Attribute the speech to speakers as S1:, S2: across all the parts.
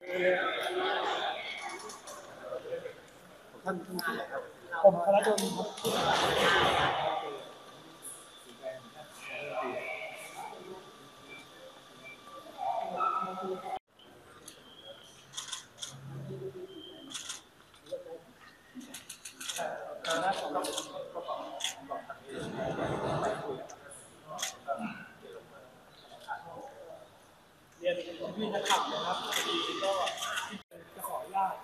S1: ท่านผู้ช่วยครับ
S2: ผมธนดลครับเรียนพี่นักข่าวนะครับพอดีก็จะขออนุญาต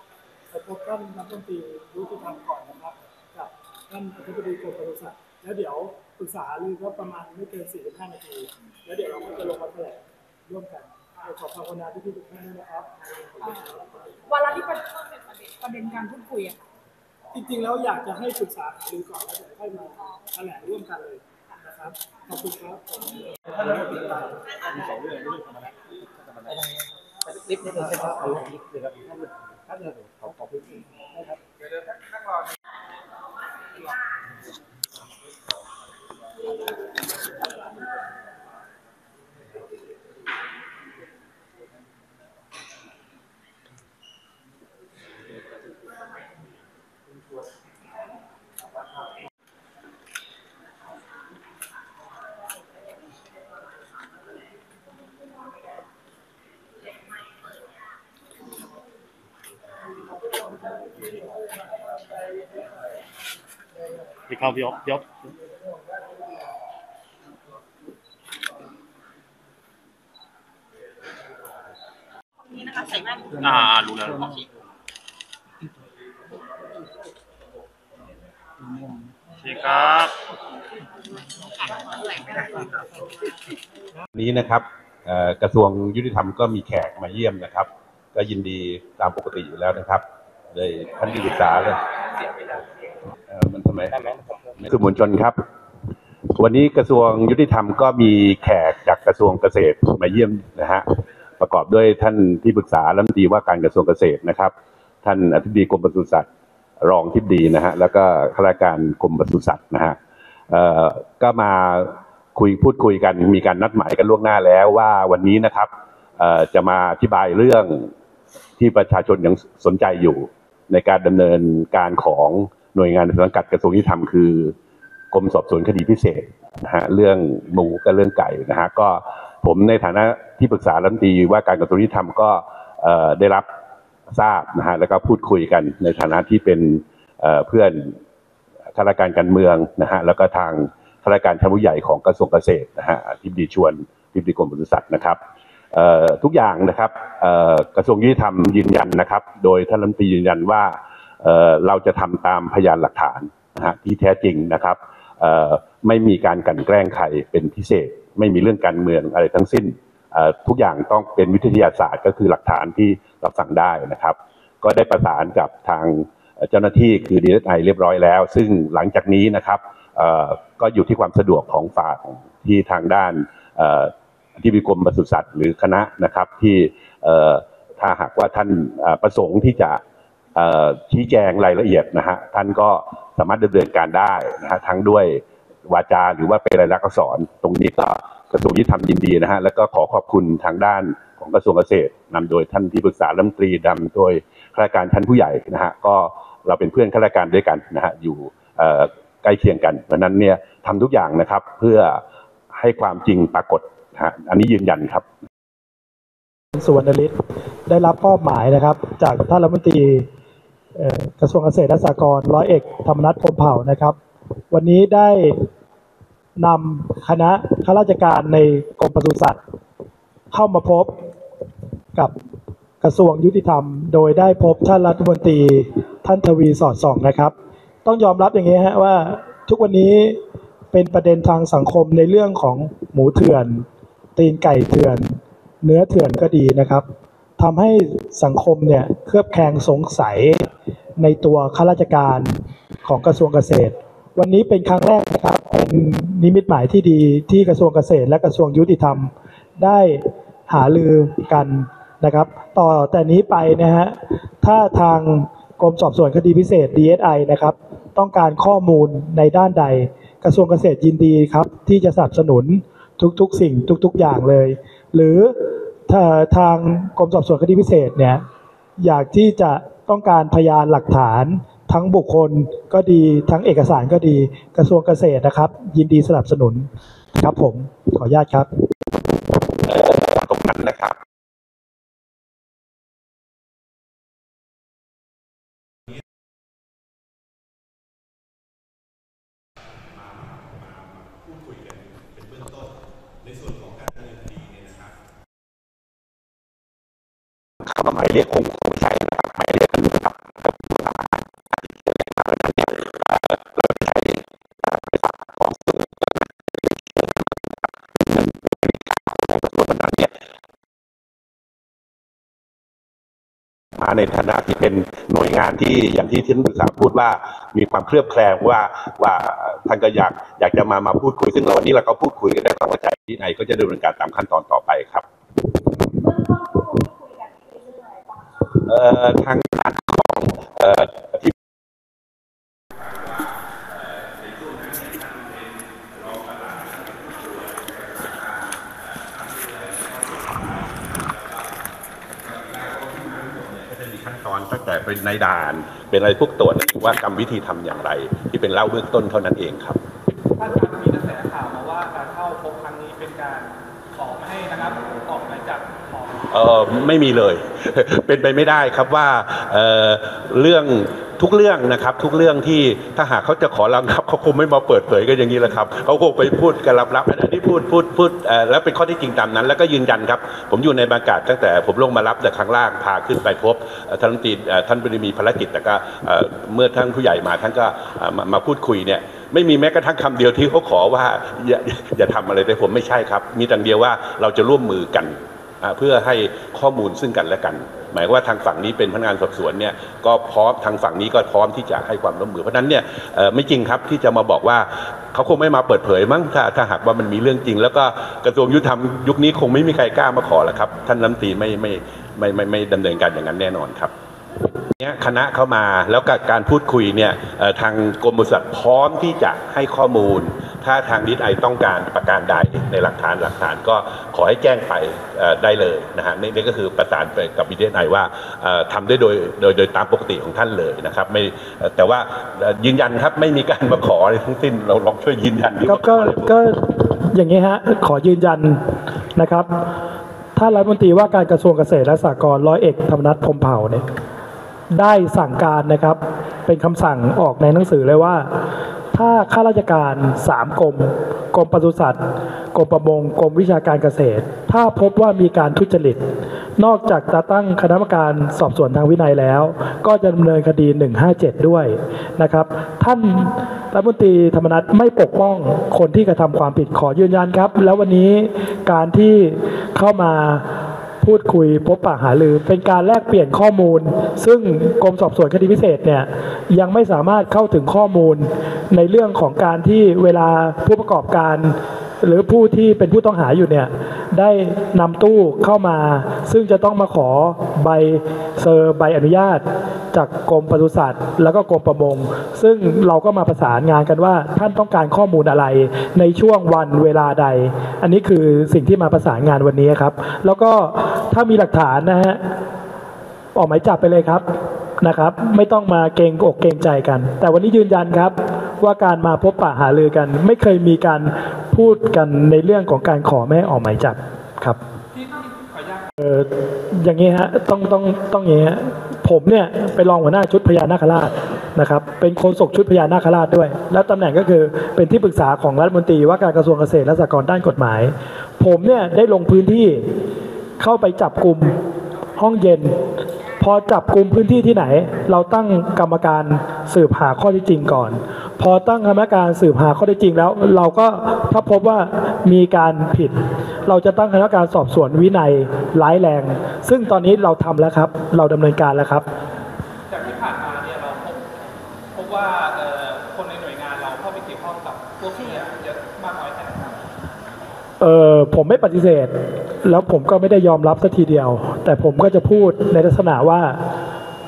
S2: ไป พบท่านรัฐมนตรียุติธรรมก่อนนะครับกับท่านอธิบดีกรมปศุสัตว์แล้วเดี๋ยวปรึกษารือก็ประมาณไม่เกิน45นาที แล้วเดี๋ยวเราก็จะลงมาแถลงร่วมกันขอความกรุณาที่พี่ทุกท่านด้วยนะครับ
S3: วาระที่ประประเด็นการพูดคุยอะค่ะ
S2: จริงๆแล้วอยากจะให้ปรึกษาหารือก่อนแล้วเดี๋ยวค่อยมาแถลงร่วมกันเลยนะครับขอบคุณครับ
S1: มีสองเรื่องเรื่องธรรมะธรรมะลิฟต์นิดนึงใช่ไหมครับเอาลิฟต์เลยครับ ท่านท่านขอขอบคุณนะครับ
S4: พี่เข้า พี่อ๊อฟพี่อ๊อฟ
S3: นี่นะคะใส่แว่น
S4: อ่ารู้แล้วโอเคครับ
S5: นี้นะครับเอ่อกระทรวงยุติธรรมก็มีแขกมาเยี่ยมนะครับ ก็ยินดีตามปกติอยู่แล้วนะครับเลยท่านที่ปรึกษาเลยเอ่อ มันทำไมสื่อมวลชนครับ วันนี้กระทรวงยุติธรรมก็มีแขกจากกระทรวงเกษตรมาเยี่ยมนะฮะประกอบด้วยท่านที่ปรึกษารัฐมนตรีว่าการกระทรวงเกษตรนะครับ ท่านอธิบดีกรมปศุสัตว์รองทิบดีนะฮะแล้วก็ข้าราชการกรมปศุสัตว์นะฮะเอ่อก็มาคุยพูดคุยกันมีการนัดหมายกันล่วงหน้าแล้วว่าวันนี้นะครับเอ่อจะมาอธิบายเรื่องที่ประชาชนยังสนใจอยู่ในการดำเนินการของ หน่วยงานในสังกัดกระทรวงยุติธรรมคือกรมสอบสวนคดีพิเศษนะฮะเรื่องหมูกับเรื่องไก่นะฮะก็ผมในฐานะที่ปรึกษารัฐมนตรีว่าการกระทรวงยุติธรรมก็ได้รับทราบนะฮะแล้วก็พูดคุยกันในฐานะที่เป็นเพื่อนข้าราชการการเมืองนะฮะแล้วก็ทางข้าราชการชั้นผู้ใหญ่ของกระทรวงเกษตรนะฮะทิบดีชวนทิบดีกรมปศุสัตว์นะครับทุกอย่างนะครับกระทรวงยุติธรรมยืนยันนะครับ โดยท่านรัฐมนตรียืนยันว่า เราจะทำตามพยานหลักฐานนะฮะที่แท้จริงนะครับไม่มีการกันแกล้งใครเป็นพิเศษ ไม่มีเรื่องการเมืองอะไรทั้งสิ้นทุกอย่างต้องเป็นวิทยาศาสตร์ก็คือหลักฐานที่รับสั่งได้นะครับ ก็ได้ประสานกับทางเจ้าหน้าที่คือดีเอสไอเรียบร้อยแล้ว ซึ่งหลังจากนี้นะครับก็อยู่ที่ความสะดวกของฝ่ายที่ทางด้านที่มีกรมปศุสัตว์หรือคณะนะครับที่ถ้าหากว่าท่านประสงค์ที่จะ ชี้แจงรายละเอียดนะฮะท่านก็สามารถดำเนินการได้นะฮะทั้งด้วยวาจาหรือว่าเป็นรายลักษณ์อักษรตรงนี้ก็กระทรวงยุติธรรมยินดีนะฮะแล้วก็ขอขอบคุณทางด้านของกระทรวงเกษตรนำโดยท่านที่ปรึกษารัฐมนตรีนำโดยข้าราชการชั้นผู้ใหญ่นะฮะก็เราเป็นเพื่อนข้าราชการด้วยกันนะฮะอยู่ใกล้เคียงกันเพราะนั้นเนี่ยทำทุกอย่างนะครับเพื่อให้ความจริงปรากฏนะฮะอันนี้ยืนยันครับ
S2: สุวรรณฤทธิ์ได้รับมอบหมายนะครับ จากท่านรัฐมนตรี กระทรวงเกษตรและสหกรณ์ร้อยเอกธรรมนัฐพรมเผ่านะครับ วันนี้ได้นำคณะข้าราชการในกรมปศุสัตว์ เข้ามาพบกับกระทรวงยุติธรรม โดยได้พบท่านรัฐมนตรีท่านทวีสอดส่องนะครับ ต้องยอมรับอย่างนี้ฮะว่าทุกวันนี้เป็นประเด็นทางสังคมในเรื่องของหมูเถื่อน ตีนไก่เถื่อน เนื้อเถื่อนก็ดีนะครับทำให้สังคมเนี่ยเคลือบแคลงสงสัย ในตัวข้าราชการของกระทรวงเกษตร วันนี้เป็นครั้งแรกนะครับเป็นนิมิตหมายที่ดีที่กระทรวงเกษตร และกระทรวงยุติธรรม ได้หาลือกันนะครับ ต่อแต่นี้ไปนะฮะถ้าทางกรมสอบสวนคดีพิเศษ DSI นะครับ ต้องการข้อมูลในด้านใด กระทรวงเกษตรยินดีครับ ที่จะสนับสนุนทุกๆ สิ่งทุกๆ อย่างเลย หรือถ้าทางกรมสอบสวนคดีพิเศษเนี่ยอยากที่จะ ต้องการพยานหลักฐาน ทั้งบุคคลก็ดีทั้งเอกสารก็ดีกระทรวงเกษตรนะครับ ยินดีสนับสนุนครับผมขออนุญาตครับ
S5: ตรงนั้นนะครับคำว่าหมายเรียกคงคงายเรียกนะครับมาในฐานะที่เป็นหน่วยงานที่อย่างที่ท่านปรึกษาพูดว่ามีความเคลือบแคลงว่าว่าท่านก็อยากอยากจะมามาพูดคุยซึ่งวันนี้เราก็พูดคุยกันได้ความเข้าใจที่ไหนก็จะดำเนินการตามขั้นตอนต่อไปครับ ทางด้านของที่จะมีขั้นตอนตั้งแต่เป็นในด่านเป็นอะไรพวกตรวจว่ากรรมวิธีทำอย่างไร ที่เป็นเล่าเบื้องต้นเท่านั้นเองครับ
S6: ท่านมีกระแสข่าวมาว่าการ ไม่มี
S5: เลย เป็นไปไม่ได้ครับว่าเเรื่องทุกเรื่องนะครับทุกเรื่องที่ถ้าหากเขาจะขอระงับเขาคงไม่มาเปิดเผยกันอย่างนี้แหละครับเขาคงไปพูดกันลับๆอันนี้พูดพูดพูดแล้วเป็นข้อที่จริงตามนั้น แล้วก็ยืนยันครับ ผมอยู่ในบรรยากาศตั้งแต่ผมลงมารับแต่ครั้งล่างพาขึ้นไปพบท่านตีท่านไม่ได้มีภารกิจแต่ก็เมื่อท่านผู้ใหญ่มาท่านก็มาพูดคุยเนี่ยไม่มีแม้กระทั่งคำเดียวที่เขาขอว่าอย่าอย่าทำอะไรแต่ผมไม่ใช่ครับ มีแต่เดียวว่าเราจะร่วมมือกัน เพื่อให้ข้อมูลซึ่งกันและกัน หมายว่าทางฝั่งนี้เป็นพนักงานสอบสวนเนี่ยก็พร้อมทางฝั่งนี้ก็พร้อมที่จะให้ความร่วมมือเพราะนั้นเนี่ยไม่จริงครับที่จะมาบอกว่าเขาคงไม่มาเปิดเผยมั้งถ้าถ้าหากว่ามันมีเรื่องจริง แล้วก็กระทรวงยุติธรรมยุคนี้คงไม่มีใครกล้ามาขอแล้วครับ ท่านรัฐมนตรีไม่ไม่ไม่ไม่ไม่ดำเนินการอย่างนั้นแน่นอนครับ เนี่ยคณะเข้ามาแล้วกับการพูดคุยเนี่ยทางกรมบริษัทพร้อมที่จะให้ข้อมูล ถ้าทางดิสไอต้องการประการใดในหลักฐานหลักฐานก็ขอให้แจ้งไปได้เลยนะฮะนี่นี่ก็คือประสานไปกับดิสไอว่าเอ่อทำได้โดยโดยโดยตามปกติของท่านเลยนะครับไม่แต่ว่ายืนยันครับไม่มีการมาขออะไรทั้งสิ้นเราลองช่วยยืนยันดิ
S2: ก็
S5: ว่า
S2: ก็
S5: ออะไร
S2: ก็อย่างนี้ฮะขอยืนยันนะครับท่านรัฐมนตรีว่าการกระทรวงเกษตรและสหกรณ์ร้อยเอกธรรมนัฐพมเผ่าเนี่ย ได้สั่งการนะครับ เป็นคำสั่งออกในหนังสือเลยว่า ถ้าข้าราชการสามกรมกรมปศุสัตว์กรมประมงกรมวิชาการเกษตร ถ้าพบว่ามีการทุจริต นอกจากจะตั้งคณะกรรมการสอบสวนทางวินัยแล้ว ก็จะดำเนินคดี 157 ด้วยนะครับ ท่านรัฐมนตรีธรรมนัฐไม่ปกป้องคนที่กระทำความผิดขอยืนยันครับ แล้ววันนี้การที่เข้ามา พูดคุยพบปะหารือเป็นการแลกเปลี่ยนข้อมูล ซึ่งกรมสอบสวนคดีพิเศษเนี่ยยังไม่สามารถเข้าถึงข้อมูล ในเรื่องของการที่เวลาผู้ประกอบการ หรือผู้ที่เป็นผู้ต้องหาอยู่เนี่ยได้นำตู้เข้ามา ซึ่งจะต้องมาขอใบเซอร์ใบอนุญาต จากกรมปศุสัตว์ แล้วก็กรมประมง ซึ่งเราก็มาประสานงานกันว่าท่านต้องการข้อมูลอะไรในช่วงวันเวลาใด อันนี้คือสิ่งที่มาประสานงานวันนี้ครับ แล้วก็ถ้ามีหลักฐานนะฮะออกหมายจับไปเลยครับนะครับ ไม่ต้องมาเกรงอกเกรงใจกัน แต่วันนี้ยืนยันครับว่าการมาพบปะหารือกัน ไม่เคยมีการพูดกันในเรื่องของการขอไม่ออกหมายจับครับ เอออย่างนี้ฮะต้องต้องต้องอย่างนี้ฮะผมเนี่ยไปรองหัวหน้าชุดพญานาคราชนะครับ เป็นโฆษกชุดพญานาคราชด้วย แล้วตำแหน่งก็คือเป็นที่ปรึกษาของรัฐมนตรีว่าการกระทรวงเกษตรและสหกรณ์ด้านกฎหมาย ผมเนี่ยได้ลงพื้นที่เข้าไปจับกลุ่มห้องเย็น พอจับกลุ่มพื้นที่ที่ไหน เราตั้งกรรมการสืบหาข้อที่จริงก่อน พอตั้งกรรมการสืบหาข้อที่จริงแล้ว เราก็ถ้าพบว่ามีการผิด เราจะตั้งคณะกรรมการสอบสวนวินัยร้ายแรง ซึ่งตอนนี้เราทำแล้วครับ เราดำเนินการแล้วครับ
S6: จากที่ผ่านมาเนี่ยเราพบพบว่าเอ่อคนในหน่วยงานเราเข้าไปเกี่ยวข้องกับพวกนี้เยอะมากน้อยแค่ไหนครับ
S2: เออผมไม่ปฏิเสธ แล้วผมก็ไม่ได้ยอมรับสัทีเดียว แต่ผมก็จะพูดในลักษณะว่า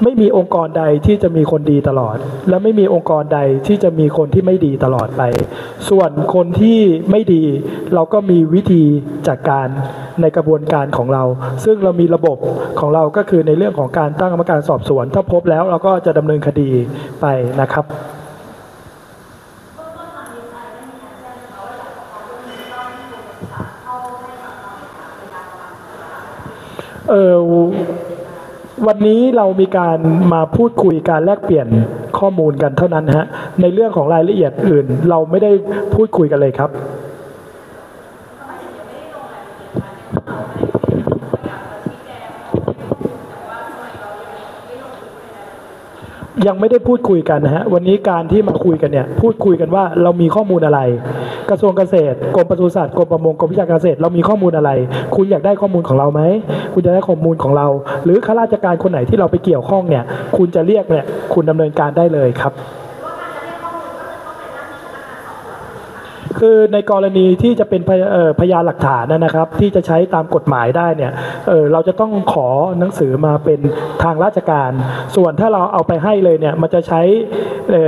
S2: ไม่มีองค์กรใดที่จะมีคนดีตลอด และไม่มีองค์กรใดที่จะมีคนที่ไม่ดีตลอดไป ส่วนคนที่ไม่ดี เราก็มีวิธีจัดการในกระบวนการของเรา ซึ่งเรามีระบบของเราก็คือในเรื่องของการตั้งกรรมการสอบสวน ถ้าพบแล้วเราก็จะดำเนินคดีไปนะครับเออ วันนี้เรามีการมาพูดคุยการแลกเปลี่ยนข้อมูลกันเท่านั้นฮะในเรื่องของรายละเอียดอื่น เราไม่ได้พูดคุยกันเลยครับ ยังไม่ได้พูดคุยกันนะฮะวันนี้การที่มาคุยกันเนี่ยพูดคุยกันว่าเรามีข้อมูลอะไร กระทรวงเกษตรกรมปศุสัตว์กรมประมงกรมวิชาการเกษตรเรามีข้อมูลอะไร คุณอยากได้ข้อมูลของเราไหมคุณจะได้ข้อมูลของเรา หรือข้าราชการคนไหนที่เราไปเกี่ยวข้องเนี่ย คุณจะเรียกเนี่ยคุณดำเนินการได้เลยครับ คือในกรณีที่จะเป็นพยพยานหลักฐานนะครับ ที่จะใช้ตามกฎหมายได้เนี่ยเเราจะต้องขอหนังสือมาเป็นทางราชการ ส่วนถ้าเราเอาไปให้เลยเนี่ยมันจะใช้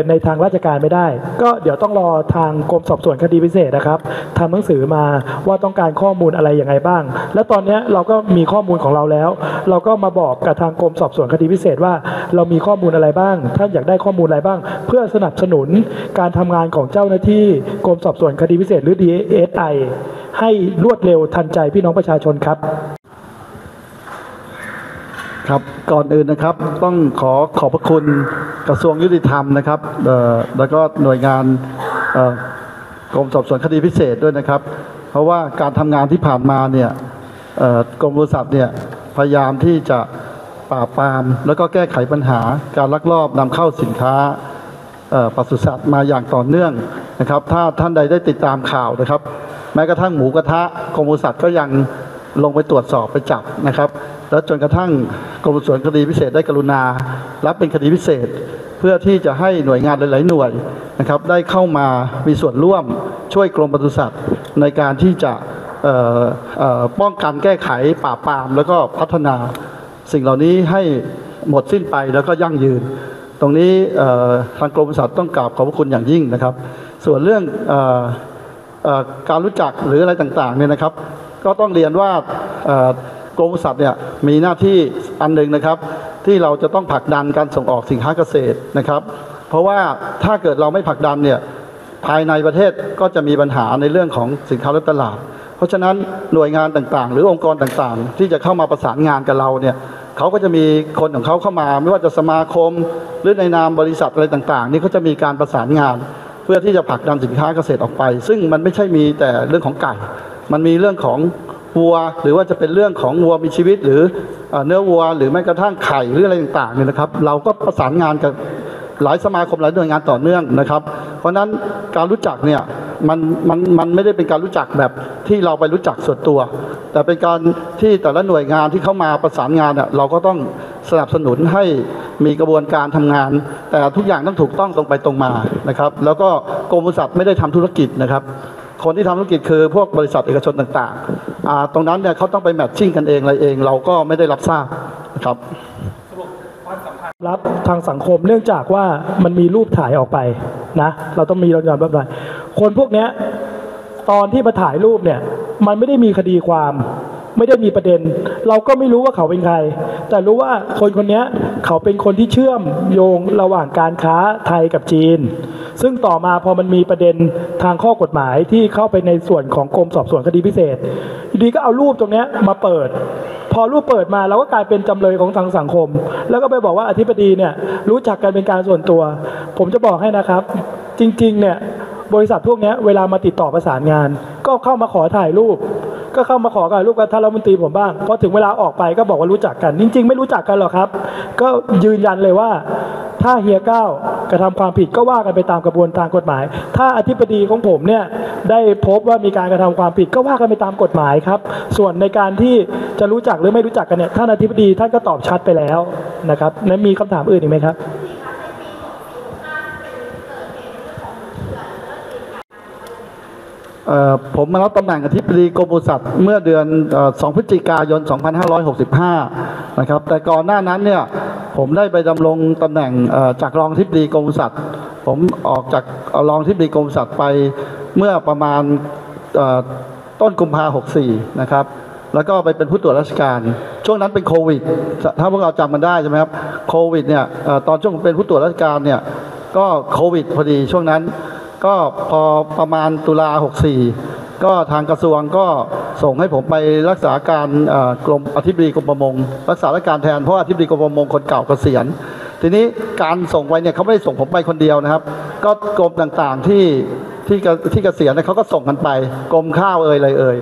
S2: ในทางราชการไม่ได้ ก็เดี๋ยวต้องรอทางกรมสอบสวนคดีพิเศษนะครับทำหนังสือมาว่าต้องการข้อมูลอะไรยังไงบ้าง และตอนนี้เราก็มีข้อมูลของเราแล้ว เราก็มาบอกกับทางกรมสอบสวนคดีพิเศษว่า เรามีข้อมูลอะไรบ้างท่านอยากได้ข้อมูลอะไรบ้าง เพื่อสนับสนุนการทำงานของเจ้าหน้าที่กรมสอบสวนคดีพิเศษหรือ DSI ให้รวดเร็วทันใจพี่น้องประชาชนครับ
S7: ครับก่อนอื่นนะครับต้องขอขอบพระคุณกระทรวงยุติธรรมนะครับแล้วก็หน่วยงานกรมสอบสวนคดีพิเศษด้วยนะครับ เพราะว่าการทำงานที่ผ่านมาเนี่ยกรมบริษัทเนี่ยพยายามที่จะปราบปราม แล้วก็แก้ไขปัญหาการลักลอบนำเข้าสินค้าปศุสัตว์มาอย่างต่อเนื่อง นะครับ ถ้าท่านใดได้ติดตามข่าวนะครับ แม้กระทั่งหมูกระทะกรมบริษัทก็ยังลงไปตรวจสอบไปจับนะครับ แล้วจนกระทั่งกรมสวนคดีพิเศษได้กรุณา รับเป็นคดีพิเศษ เพื่อที่จะให้หน่วยงานหลาย ๆ หน่วยนะครับ ได้เข้ามามีส่วนร่วมช่วยกรมปศุสัตว์ในการที่จะป้องกันแก้ไขปราปามแล้วก็พัฒนาสิ่งเหล่านี้ให้หมดสิ้นไปแล้วก็ยั่งยืน ตรงนี้ทางกรมปศุสัตว์ต้องกราบขอบพระคุณอย่างยิ่งนะครับ ส่วนเรื่องออการรู้จักหรืออะไรต่างๆเนี่ยนะครับ ก็ต้องเรียนว่ากรมศุสัตว์เนี่ยมีหน้าที่อันหนึ่งนะครับ ที่เราจะต้องผลักดันการส่งออกสินค้าเกษตรนะครับ เพราะว่าถ้าเกิดเราไม่ผลักดันเนี่ยภายในประเทศก็จะมีปัญหาในเรื่องของสินค้าและตลาด เพราะฉะนั้นหน่วยงานต่างๆ หรือองค์กรต่างๆ ที่จะเข้ามาประสานงานกับเราเนี่ยเขาก็จะมีคนของเขาเข้ามา ไม่ว่าจะสมาคม หรือในนามบริษัทอะไรต่างๆ นี่เขาจะมีการประสานงาน พื่อที่จะผลักดันสินค้าเกษตรออกไป ซึ่งมันไม่ใช่มีแต่เรื่องของไก่ มันมีเรื่องของวัว หรือว่าจะเป็นเรื่องของวัวมีชีวิต หรือเอ่อเนื้อวัว หรือแม้กระทั่งไข่หรืออะไรต่างๆเนี่ยนะครับ เราก็ประสานงานกับหลายสมาคมหลายหน่วยงานต่อเนื่องนะครับ เพราะฉะนั้นการรู้จักเนี่ย มันมันมันไม่ได้เป็นการรู้จักแบบที่เราไปรู้จักส่วนตัว แต่เป็นการที่แต่ละหน่วยงานที่เข้ามาประสานงานเราก็ต้องสนับสนุนให้มีกระบวนการทำงาน แต่ทุกอย่างต้องถูกต้องตรงไปตรงมานะครับ แล้วก็กรมบริษัทไม่ได้ทำธุรกิจนะครับคนที่ทำธุรกิจคือพวกบริษัทเอกชนต่างๆ ตรงนั้นเนี่ยเขาต้องไปแมทชิ่งกันเองอะไรเอง เราก็ไม่ได้รับทราบนะครับ
S6: รั
S2: บทางสังคมเนื่องจากว่ามันมีรูปถ่ายออกไปนะ เราต้องมีรายอมรับได้ คนพวกเนี้ยตอนที่มาถ่ายรูปเนี่ย มันไม่ได้มีคดีความ ไม่ได้มีประเด็น เราก็ไม่รู้ว่าเขาเป็นใคร แต่รู้ว่าคนคนนี้เขาเป็นคนที่เชื่อมโยงระหว่างการค้าไทยกับจีน ซึ่งต่อมาพอมันมีประเด็นทางข้อกฎหมายที่เข้าไปในส่วนของกรมสอบสวนคดีพิเศษดีก็เอารูปตรงนี้มาเปิด พอรูปเปิดมาเราก็กลายเป็นจำเลยของทางสังคม แล้วก็ไปบอกว่าอธิบดีเนี่ยรู้จักกันเป็นการส่วนตัว ผมจะบอกให้นะครับ จริง ๆ เนี่ย บริษัทพวกนี้เวลามาติดต่อประสานงาน ก็เข้ามาขอถ่ายรูป ก็เข้ามาขอถ่ายรูปกับท่านรัฐมนตรีผมบ้างพอถึงเวลาออกไปก็บอกว่ารู้จักกัน จริง ๆ ไม่รู้จักกันหรอกครับ ก็ยืนยันเลยว่าถ้าเฮียเก้ากระทำความผิดก็ว่ากันไปตามกระบวนการกฎหมาย ถ้าอธิบดีของผมเนี่ยได้พบว่ามีการกระทำความผิดก็ว่ากันไปตามกฎหมายครับ ส่วนในการที่จะรู้จักหรือไม่รู้จักกันเนี่ยท่านอธิบดีท่านก็ตอบชัดไปแล้วนะครับนั้นมีคำถามอื่นอีกไหมครับ
S7: เอ่อ ผมมารับตำแหน่งอธิบดีกรมบริษัทเมื่อเดือนอ2พฤศจิกายน 2565 นะครับ แต่ก่อนหน้านั้นเนี่ยผมได้ไปดำรงตำแหน่งจากรองทิบดีกรมสัตว์ผมออกจากรองทิบดีกรมสัตว์ไปเมื่อประมาณต้นกุมภาหกสี่นะครับ แล้วก็ไปเป็นผู้ตรวจราชการ ช่วงนั้นเป็นโควิด ถ้าพวกเราจำมันได้ใช่ไหมครับ โควิดเนี่ยตอนช่วงเป็นผู้ตรวจราชการเนี่ยก็โควิดพอดีช่วงนั้น ก็พอประมาณตุลา 64 ก็ทางกระทรวงก็ส่งให้ผมไปรักษาการกรมอธิบดีกรมประมง รักษาราชการแทนเพราะอธิบดีกรมประมงคนเก่าเกษียณทีนี้การส่งไปเนี่ยเขาไม่ได้ส่งผมไปคนเดียวนะครับ ก็กรมต่างๆที่ที่เกที่เกษียณเนี่ยเขาก็ส่งกันไปกรมข้าวเอ่ยอะไรเอ่ย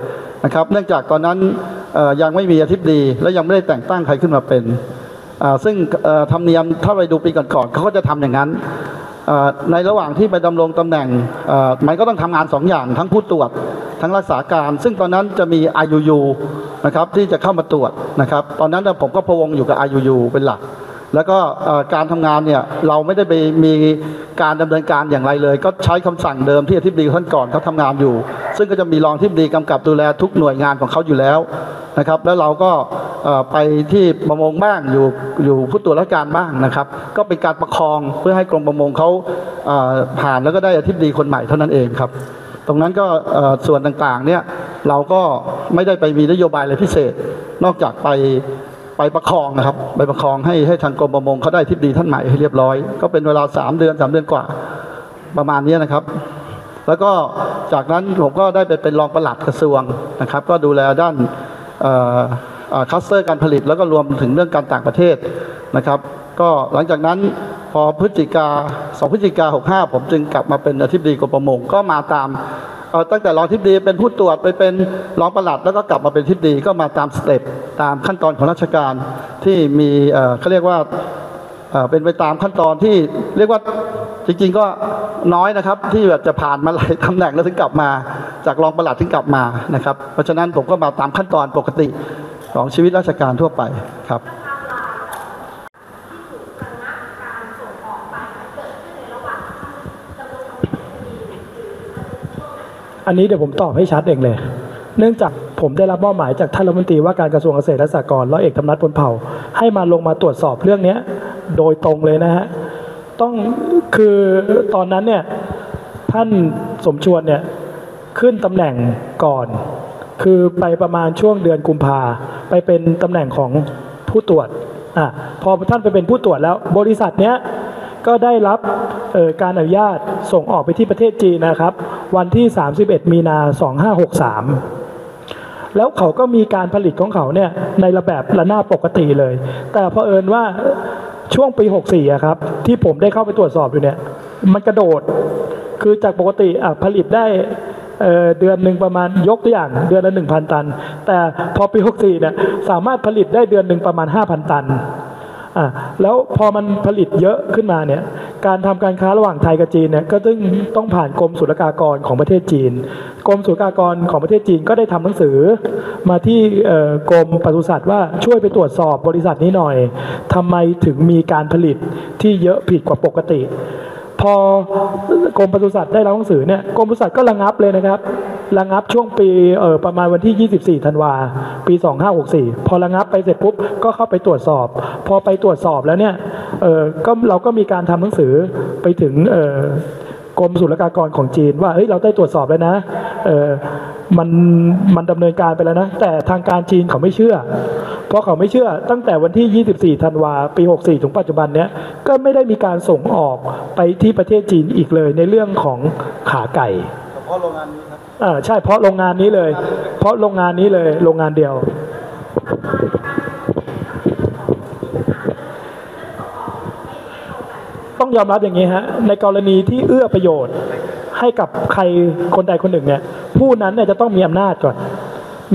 S7: นะครับ เนื่องจากตอนนั้นยังไม่มีอธิบดีและยังไม่ได้แต่งตั้งใครขึ้นมาเป็นซึ่งธรรมเนียมถ้าไปดูปีก่อนๆเขาก็จะทำอย่างนั้น ในระหว่างที่ไปดำรงตำแหน่งมันก็ต้องทำงานสองอย่างทั้งผู้ตรวจทั้งรักษาการ ซึ่งตอนนั้นจะมี IUU นะครับที่จะเข้ามาตรวจนะครับ ตอนนั้นผมก็พวงอยู่กับ IUU เป็นหลัก แล้วก็การทำงานเนี่ยเราไม่ได้ไปมีการดำเนินการอย่างไรเลย ก็ใช้คำสั่งเดิมที่อธิบดีท่านก่อนเขาทำงานอยู่ ซึ่งก็จะมีรองอธิบดีกำกับดูแลทุกหน่วยงานของเขาอยู่แล้ว นะครับ แล้วเราก็ไปที่ประมงบ้างอยู่อยู่ผู้ตรวจราชการบ้างนะครับ ก็เป็นการประคองเพื่อให้กรมประมงเขาผ่านแล้วก็ได้อธิบดีคนใหม่เท่านั้นเองครับ ตรงนั้นก็ส่วนต่างๆเนี่ยเราก็ไม่ได้ไปมีนโยบายอะไรพิเศษ นอกจากไปไปประคองนะครับไปประคองให้ให้ทางกรมประมงเขาได้ทิบดีท่านใหม่ให้เรียบร้อย ก็เป็นเวลา 3 เดือน 3 เดือนกว่าประมาณนี้นะครับ แล้วก็จากนั้นผมก็ได้ไปเป็นรองปลัดกระทรวงนะครับ ก็ดูแลด้าน คัสเตอร์การผลิต แล้วก็รวมถึงเรื่องการต่างประเทศนะครับก็หลังจากนั้นพอพฤศจิกา2พฤศจิกา65 ผมจึงกลับมาเป็นอธิบดีกรมประมงก็มาตามตั้งแต่รองทิบดีเป็นผู้ตรวจไปเป็นรองประหลัด แล้วก็กลับมาเป็นทิบดีก็มาตามสเต็ปตามขั้นตอนของราชการที่มีเขาเรียกว่าเป็นไปตามขั้นตอนที่เรียกว่า จริงๆก็น้อยนะครับที่แบบจะผ่านมาหลายตำแหน่งแล้วถึงกลับมา จากรองประหลัดถึงกลับมานะครับ เพราะฉะนั้นผมก็มาตามขั้นตอนปกติของชีวิตราชการทั่วไปครับ
S2: อันนี้เดี๋ยวผมตอบให้ชัดเองเลย เนื่องจากผมได้รับมอบหมายจากท่านรัฐมนตรีว่าการกระทรวงเกษตรและสหกรณ์ร้อยเอกธรรมนัฐพลเผ่า ให้มาลงมาตรวจสอบเรื่องนี้โดยตรงเลยนะฮะ ต้องคือตอนนั้นเนี่ยท่านสมชวนเนี่ยขึ้นตำแหน่งก่อน คือไปประมาณช่วงเดือนกุมภาไปเป็นตำแหน่งของผู้ตรวจอะพอท่านไปเป็นผู้ตรวจแล้ว บริษัทเนี้ยก็ได้รับการอนุญาตส่งออกไปที่ประเทศจีนนะครับ วันที่ 31 มีนา 2563 แล้วเขาก็มีการผลิตของเขาเนี่ยในระแบบระนาบปกติเลย แต่เผอิญว่า ช่วงปี 64ครับ ที่ผมได้เข้าไปตรวจสอบอยู่เนี่ย มันกระโดด คือจากปกติผลิตได้เเดือนหนึ่งประมาณยกตัวอย่างเดือนละ 1,000 ตัน แต่พอปี 64เนี่ยสามารถผลิตได้เดือนหนึ่งประมาณ 5,000 ตัน อะแล้วพอมันผลิตเยอะขึ้นมาเนี่ยการทำการค้าระหว่างไทยกับจีนเนี่ยก็ต้องต้องผ่านกรมศุลกากรของประเทศจีน กรมศุลกากรของประเทศจีนก็ได้ทำหนังสือ มาที่กรมปศุสัตว์ว่าช่วยไปตรวจสอบบริษัทนี้หน่อยทำไมถึงมีการผลิตที่เยอะผิดกว่าปกติ พอกรมปศุสัตว์ได้รับหนังสือเนี่ยกรมปศุสัตว์ก็ระงับเลยนะครับ ระงับช่วงปีเออประมาณวันที่ 24 ธันวาปี 2564 พอระงับไปเสร็จปุ๊บก็เข้าไปตรวจสอบ พอไปตรวจสอบแล้วเนี่ยเออก็เราก็มีการทำหนังสือไปถึงเออ กรมศุลกากรของจีน ว่าเฮ้ยเราได้ตรวจสอบแล้วนะเออมันมันดำเนินการไปแล้วนะ แต่ทางการจีนเขาไม่เชื่อ เพราะเขาไม่เชื่อตั้งแต่วันที่ 24 ธันวาปี 64 ถึงปัจจุบันเนี้ยก็ไม่ได้มีการส่งออกไปที่ประเทศจีนอีกเลยในเรื่องของขาไก่
S7: เพราะโรงงานนี้ครับ
S2: อ่าใช่เพราะโรงงานนี้เลย เพราะโรงงานนี้เลยโรงงานเดียว ต้องยอมรับอย่างนี้ฮะในกรณีที่เอื้อประโยชน์ ให้กับใครคนใดคนหนึ่งเนี่ยผู้นั้นเนี่ยจะต้องมีอำนาจก่อน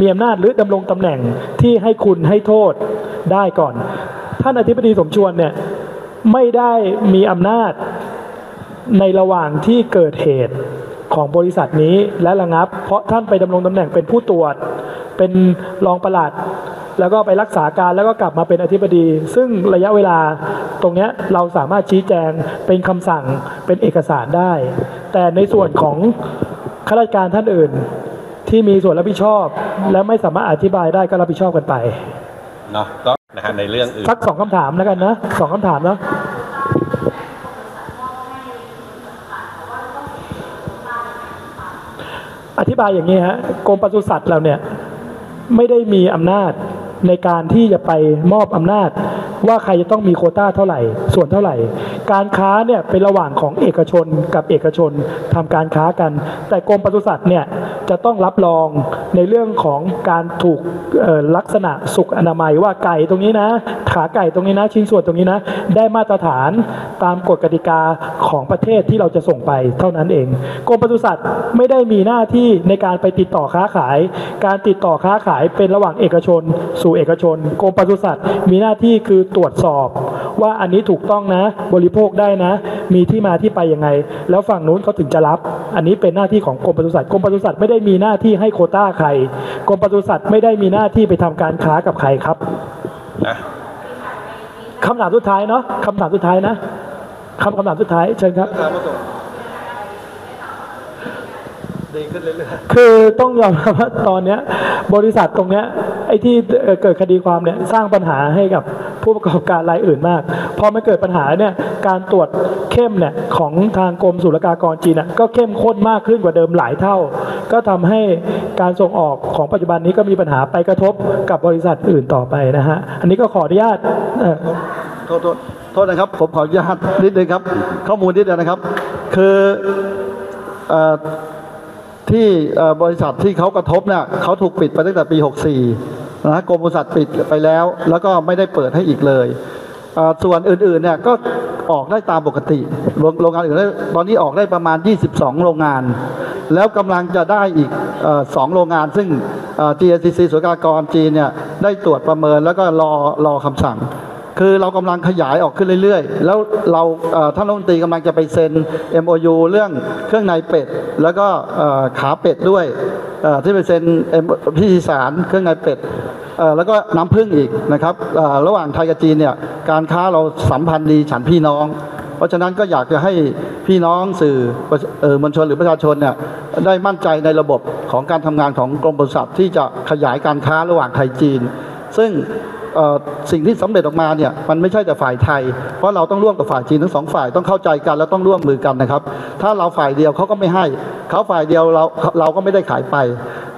S2: มีอำนาจหรือดำรงตำแหน่งที่ให้คุณให้โทษได้ก่อน ท่านอธิบดีสมชวนเนี่ยไม่ได้มีอำนาจในระหว่างที่เกิดเหตุของบริษัทนี้และระงับ เพราะท่านไปดำรงตำแหน่งเป็นผู้ตรวจ เป็นรองประหลัด แล้วก็ไปรักษาการแล้วก็กลับมาเป็นอธิบดี ซึ่งระยะเวลาตรงเนี้ยเราสามารถชี้แจงเป็นคำสั่งเป็นเอกสารได้ แต่ในส่วนของข้าราชการท่านอื่นที่มีส่วนรับผิดชอบ และไม่สามารถอธิบายได้ก็รับผิดชอบกันไป
S5: เนาะก็นะฮะในเรื่องอื่น
S2: สักสองคำถามแล้วกันนะสองคำถามเนาะอธิบายอย่างนี้ฮะกรมปศุสัตว์เราเนี่ย ไม่ได้มีอำนาจ ในการที่จะไปมอบอำนาจ ว่าใครจะต้องมีโคต้าเท่าไหร่ ส่วนเท่าไหร่ การค้าเนี่ยเป็นระหว่างของเอกชนกับเอกชนทำการค้ากัน แต่กรมปศุสัตว์เนี่ยจะต้องรับรองในเรื่องของการถูกลักษณะสุขอนามัยว่าไก่ตรงนี้นะขาไก่ตรงนี้นะชิ้นส่วนตรงนี้นะได้มาตรฐานตามกฎกติกาของประเทศที่เราจะส่งไปเท่านั้นเองกรมปศุสัตว์ไม่ได้มีหน้าที่ในการไปติดต่อค้าขาย การติดต่อค้าขายเป็นระหว่างเอกชนสู่เอกชนกรมปศุสัตว์ มีหน้าที่คือตรวจสอบ ว่าอันนี้ถูกต้องนะ บริโภคได้นะ มีที่มาที่ไปยังไง แล้วฝั่งนู้นเขาถึงจะรับ อันนี้เป็นหน้าที่ของกรมปศุสัตว์กรมปศุสัตว์ไม่ได้มีหน้าที่ให้โควต้าใครกรมปศุสัตว์ไม่ได้มีหน้าที่ไปทำการค้ากับใครครับ
S5: นะ
S2: คำถามสุดท้ายเนาะคำถามสุดท้ายนะคำคำถามสุดท้ายเชิญครับคือต้องยอมรับว่าตอนเนี้ย บริษัทตรงเนี้ยไอ้ที่เกิดคดีความเนี่ยสร้างปัญหาให้กับผู้ประกอบการรายอื่นมาก พอมันเกิดปัญหาเนี่ยการตรวจเข้มเนี่ยของทางกรมศุลกากรจีนน่ะก็เข้มข้นมากขึ้นกว่าเดิมหลายเท่า ก็ทำให้การส่งออกของปัจจุบันนี้ก็มีปัญหาไปกระทบกับบริษัทอื่นต่อไปนะฮะอันนี้ก็ขออนุญาต
S7: โทษโทษนะครับ ผมขออนุญาตนิดนึงครับ ข้อมูลนิดเดียวนะครับ คืออที่บริษัทที่เขากระทบเนี่ยเขาถูกปิดไปตั้งแต่ปี 64 นะกรมบริษัทปิดไปแล้ว แล้วก็ไม่ได้เปิดให้อีกเลยส่วนอื่นๆเนี่ยก็ออกได้ตามปกติโรงโรงงานอื่นตอนนี้ออกได้ประมาณ 22 โรงงาน แล้วกำลังจะได้อีกออสองโรงงาน ซึ่งเอ่อ GNCC สุกากรจีนเนี่ยได้ตรวจประเมินแล้วก็รอรอคำสั่ง คือเรากำลังขยายออกขึ้นเรื่อยๆ แล้วเราท่านรัฐมนตรีกำลังจะไปเซ็น MOU เรื่องเครื่องในเป็ด แล้วก็ขาเป็ดด้วย ที่ไปเซ็นพิธีสารเครื่องในเป็ดเอ่อแล้วก็น้ำผึ้งอีกนะครับเอ่อระหว่างไทยกับจีนเนี่ยการค้าเราสัมพันธ์ดีฉันพี่น้อง เพราะฉะนั้นก็อยากจะให้พี่น้องสื่อเออมวลชนหรือประชาชนเนี่ยได้มั่นใจในระบบของการทำงานของกรมบริษัทที่จะขยายการค้าระหว่างไทยจีน ซึ่ง สิ่งที่สำเร็จออกมาเนี่ยมันไม่ใช่แต่ฝ่ายไทย เพราะเราต้องร่วมกับฝ่ายจีนทั้งสองฝ่ายต้องเข้าใจกันและต้องร่วมมือกันนะครับ ถ้าเราฝ่ายเดียวเขาก็ไม่ให้เขาฝ่ายเดียวเราเราก็ไม่ได้ขายไป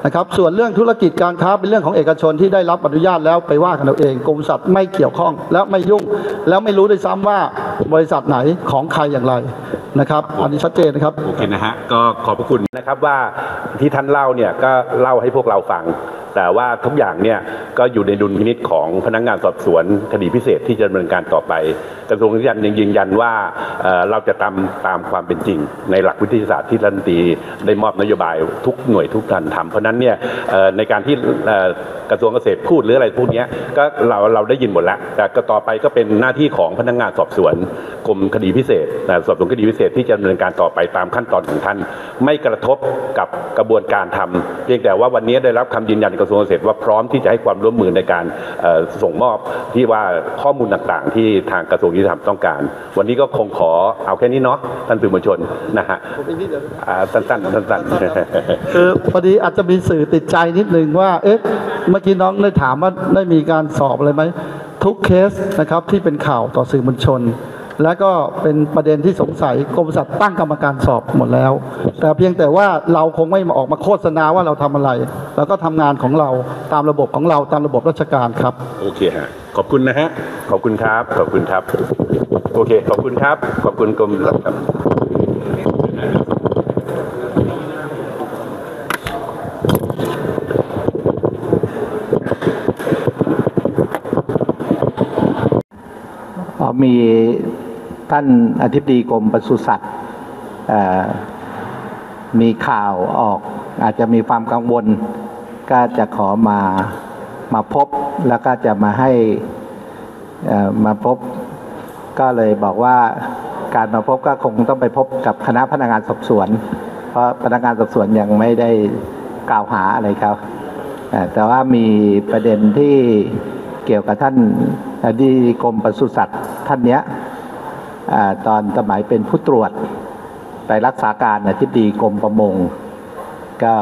S7: นะครับส่วนเรื่องธุรกิจการค้าเป็นเรื่องของเอกชนที่ได้รับอนุญาตแล้วไปว่ากันเอาเองกรมสัตว์ไม่เกี่ยวข้องและไม่ยุ่ง แล้วไม่รู้ด้วยซ้ำว่าบริษัทไหนของใครอย่างไรนะครับอันนี้ชัดเจนนะครับ
S5: โอเคนะฮะก็ขอบพระคุณนะครับว่าที่ท่านเล่าเนี่ยก็เล่าให้พวกเราฟัง แต่ว่าทุกอย่างเนี่ยก็อยู่ในดุลพินิจของพนักงานสอบสวนคดีพิเศษที่จะดำเนินการต่อไปกระทรวงยุติธรรมยังยืนยันว่าเเราจะตามตามความเป็นจริง ในหลักวิทยาศาสตร์ที่รัฐมนตรีได้มอบนโยบายทุกหน่วยทุกท่านทำเพราะนั้นเนี่ยในการที่กระทรวงเกษตรพูดหรืออะไรพวกนี้ก็เราเราได้ยินหมดแล้ว แต่ก็ต่อไปก็เป็นหน้าที่ของพนักงานสอบสวนกรมคดีพิเศษสอบสวนคดีพิเศษที่จะดำเนินการต่อไปตามขั้นตอนของท่าน ไม่กระทบกับกระบวนการทำเพียงแต่ว่าวันนี้ได้รับคำยืนยันกระทรวงเกษตรว่าพร้อมที่จะให้ความร่วมมือในการส่งมอบที่ว่าข้อมูลต่างๆ ที่ทางกระทรวงยุติธรรมต้องการ วันนี้ก็คงขอเอาแค่นี้เนาะท่านสื่อมวลชนนะฮะสั้นๆสั้นๆ
S7: คือพอดีอาจจะมีสื่อติดใจนิดนึงว่าเอ๊ะเมื่อกี้น้องได้ถามว่าได้มีการสอบอะไรไหมทุกเคสนะครับที่เป็นข่าวต่อสื่อมวลชน และก็เป็นประเด็นที่สงสัยกรมบริษัทตั้งกรรมการสอบหมดแล้ว แต่เพียงแต่ว่าเราคงไม่มาออกมาโฆษณาว่าเราทำอะไร แล้วก็ทำงานของเราตามระบบของเราตามระบบราชการครับ
S5: โอเคฮะขอบคุณนะฮะขอบคุณครับ ขอบคุณครับ โอเค ขอบคุณครับ ขอบคุณกรมครับ
S1: อ๋อมี ท่านอธิบดีกรมปศุสัตว์มีข่าวออก อาจจะมีความกังวล ก็จะขอมามาพบแล้วก็จะมาให้มาพบ ก็เลยบอกว่าการมาพบก็คงต้องไปพบกับคณะพนักงานสอบสวน เพราะพนักงานสอบสวนยังไม่ได้กล่าวหาอะไรครับเอ่อแต่ว่ามีประเด็นที่เกี่ยวกับท่านอธิบดีกรมปศุสัตว์ท่านเนี้ย ตอนสมัยเป็นผู้ตรวจไปรักษาการอธิบดีกรมประมง ก็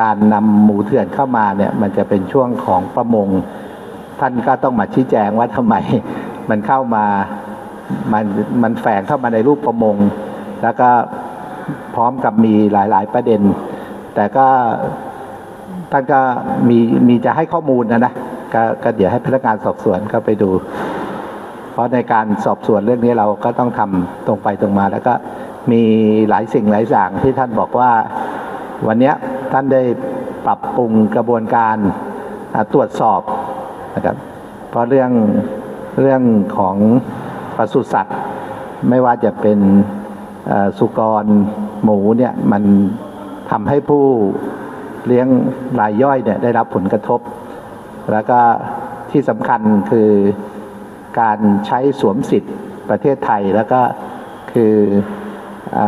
S1: การนำหมูเถื่อนเข้ามาเนี่ยมันจะเป็นช่วงของประมง ท่านก็ต้องมาชี้แจงว่าทำไมมันเข้ามามันมันแฝงเข้ามาในรูปประมง แล้วก็พร้อมกับมีหลาย ๆ ประเด็น แต่ก็ท่านก็มีมีจะให้ข้อมูลนะนะก็ก็เดี๋ยวให้พนักงานสอบสวนเข้าไปดู เพราะในการสอบสวนเรื่องนี้เราก็ต้องทำตรงไปตรงมา แล้วก็มีหลายสิ่งหลายอย่างที่ท่านบอกว่า วันนี้ท่านได้ปรับปรุงกระบวนการตรวจสอบนะครับเพราะเรื่องเรื่องของปศุสัตว์ ไม่ว่าจะเป็นสุกรหมูเนี่ยมันทำให้ผู้เลี้ยงรายย่อยเนี่ยได้รับผลกระทบ แล้วก็ที่สำคัญคือ การใช้สวมสิทธิ์ประเทศไทยแล้วก็คืออ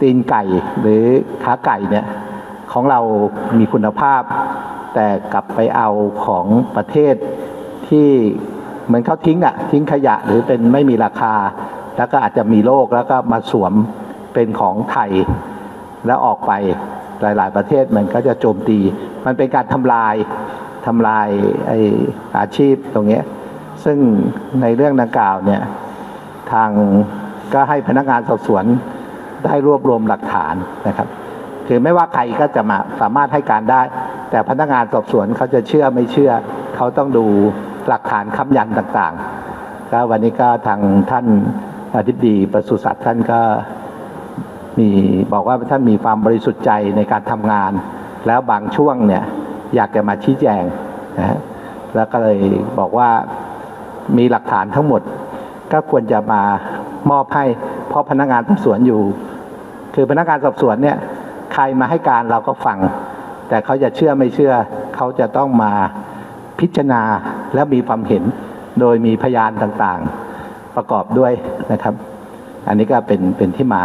S1: ตีนไก่หรือขาไก่เนี่ยของเรามีคุณภาพ แต่กลับไปเอาของประเทศที่เหมือนเขาทิ้งอะ่ะทิ้งขยะหรือเป็นไม่มีราคา แล้วก็อาจจะมีโรคแล้วก็มาสวมเป็นของไทย แล้วออกไปหลาย ๆ ประเทศมันก็จะโจมตี มันเป็นการทำลายทำลายไออาชีพตรงนี้ ซึ่งในเรื่องดังกล่าวเนี่ยทางก็ให้พนักงานสอบสวนได้รวบรวมหลักฐานนะครับคือไม่ว่าใครก็จะมาสามารถให้การได้ แต่พนักงานสอบสวนเขาจะเชื่อไม่เชื่อ เขาต้องดูหลักฐานค้ำยันต่างๆก็วันนี้ก็ทางท่านอธิบดีปศุสัตว์ท่านก็มีบอกว่าท่านมีความบริสุทธิ์ใจในการทำงาน แล้วบางช่วงเนี่ยอยากจะมาชี้แจงนะฮะแล้วก็เลยบอกว่า มีหลักฐานทั้งหมด ก็ควรจะมามอบให้ เพราะพนักงานสอบสวนอยู่ คือพนักงานสอบสวนเนี่ยใครมาให้การเราก็ฟัง แต่เขาจะเชื่อไม่เชื่อ เขาจะต้องมาพิจารณาและมีความเห็น โดยมีพยานต่างๆ ประกอบด้วยนะครับ อันนี้ก็เป็นเป็นที่มา